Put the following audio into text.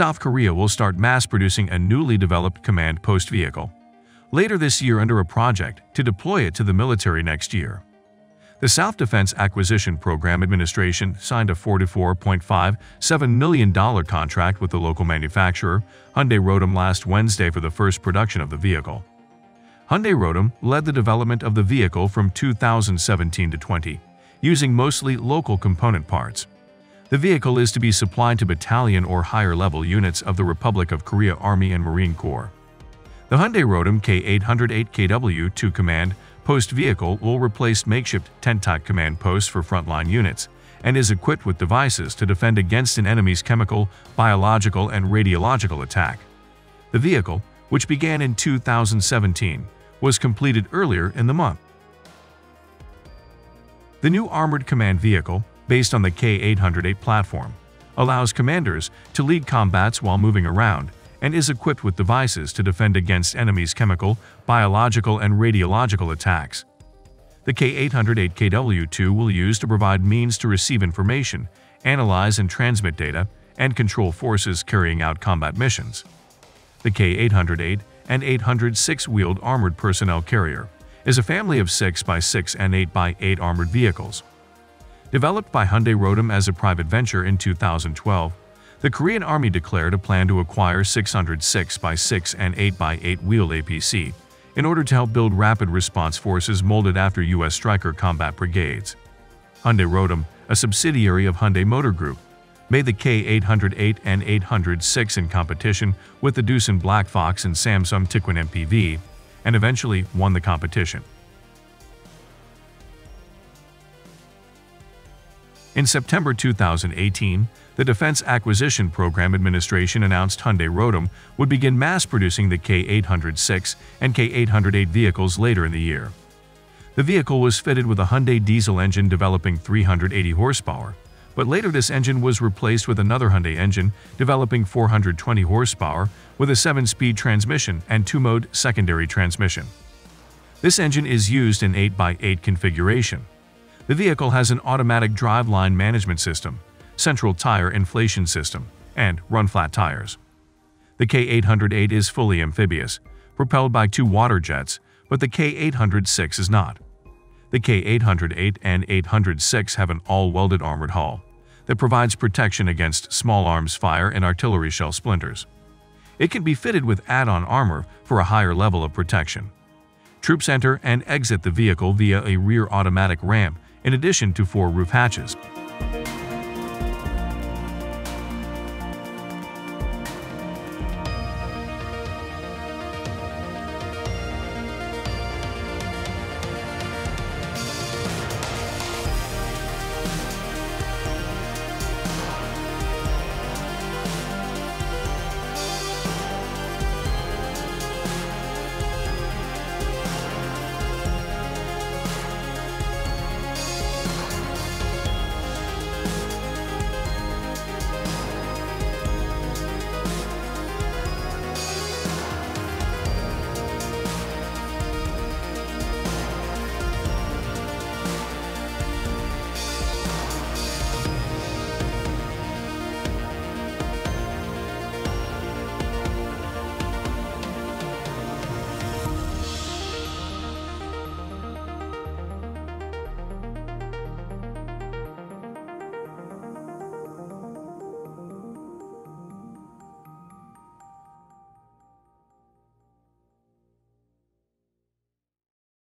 South Korea will start mass-producing a newly developed command post vehicle, later this year under a project to deploy it to the military next year. The South Defense Acquisition Program Administration signed a $44.57 million contract with the local manufacturer, Hyundai Rotem, last Wednesday for the first production of the vehicle. Hyundai Rotem led the development of the vehicle from 2017 to 20, using mostly local component parts. The vehicle is to be supplied to battalion or higher-level units of the Republic of Korea Army and Marine Corps. The Hyundai Rotem K808KW2 Command Post vehicle will replace makeshift tent-type command posts for frontline units and is equipped with devices to defend against an enemy's chemical, biological, and radiological attack. The vehicle, which began in 2017, was completed earlier in the month. The new Armored Command Vehicle, based on the K-808 platform, allows commanders to lead combats while moving around and is equipped with devices to defend against enemies' chemical, biological, and radiological attacks. The K808KW2 will use to provide means to receive information, analyze and transmit data, and control forces carrying out combat missions. The K808 and 806 wheeled armored personnel carrier is a family of 6x6 and 8x8 armored vehicles. Developed by Hyundai Rotem as a private venture in 2012, the Korean Army declared a plan to acquire 606 by 6 and 8 by 8 wheel APC in order to help build rapid response forces molded after U.S. Stryker combat brigades. Hyundai Rotem, a subsidiary of Hyundai Motor Group, made the K808 and 806 in competition with the Doosan Black Fox and Samsung Techwin MPV, and eventually won the competition. In September 2018, the Defense Acquisition Program Administration announced Hyundai Rotem would begin mass-producing the K806 and K808 vehicles later in the year. The vehicle was fitted with a Hyundai diesel engine developing 380 horsepower, but later this engine was replaced with another Hyundai engine developing 420 horsepower with a 7-speed transmission and 2-mode secondary transmission. This engine is used in 8x8 configuration. The vehicle has an automatic driveline management system, central tire inflation system, and run-flat tires. The K808 is fully amphibious, propelled by two water jets, but the K806 is not. The K808 and 806 have an all-welded armored hull that provides protection against small arms fire and artillery shell splinters. It can be fitted with add-on armor for a higher level of protection. Troops enter and exit the vehicle via a rear automatic ramp in addition to four roof hatches.